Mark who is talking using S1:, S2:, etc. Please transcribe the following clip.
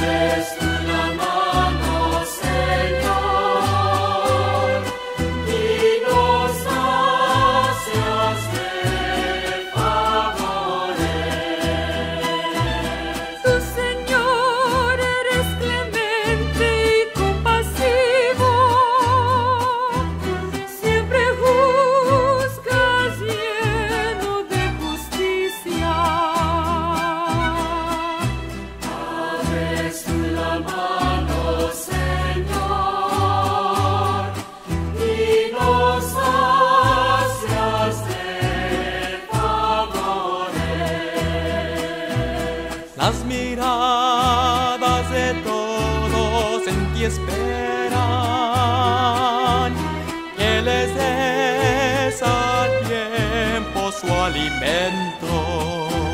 S1: Majesty. Esperan que les des a tiempo su alimento.